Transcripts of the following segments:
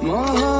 漠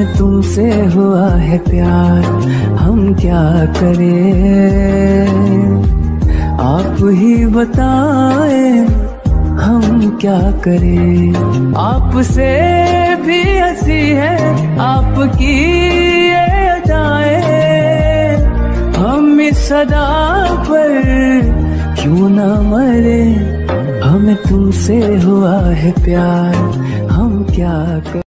हमें तुमसे हुआ है प्यार, हम क्या करें? आप ही बताएँ, हम क्या करें? आपसे भी हँसी है, आपकी ये अदाएँ। हम इस सदा पर क्यों ना मरे? हमें तुमसे हुआ है प्यार, हम क्या करें?